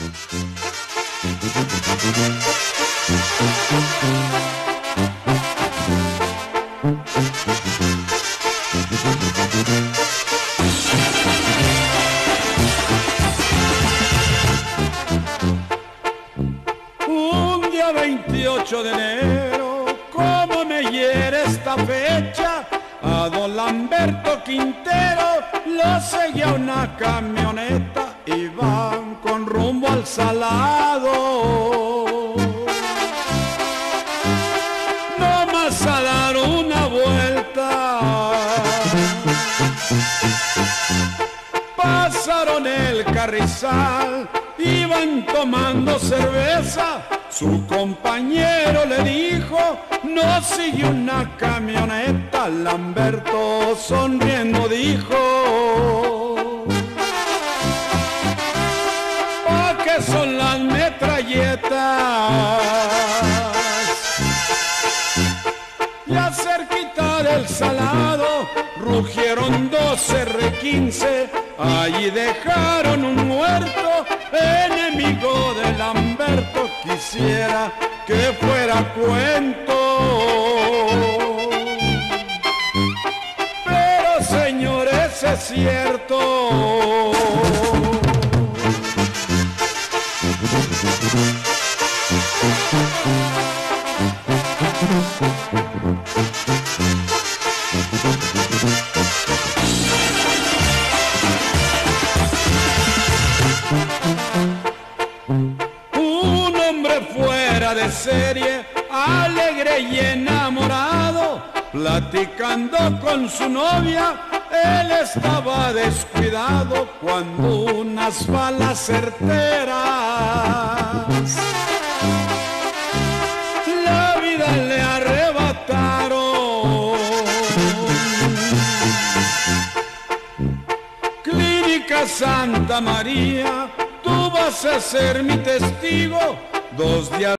Un día 28 de enero, como me hiere esta fecha, a don Lamberto Quintero lo seguía una camioneta y van con rumbo al salado. No más a dar una vuelta. Pasaron el carrizal, iban tomando cerveza. Su compañero le dijo, no sigue una camioneta. Lamberto sonriendo dijo, ¿pa' qué son las metralletas? Ya cerquita del salado rugieron dos R15, allí dejaron un muerto, enemigo de Lamberto, quisiera que fuera cuento. Pero señores, es cierto. Serie, alegre y enamorado, platicando con su novia, él estaba descuidado cuando unas balas certeras Santa María, tú vas a ser mi testigo. Dos días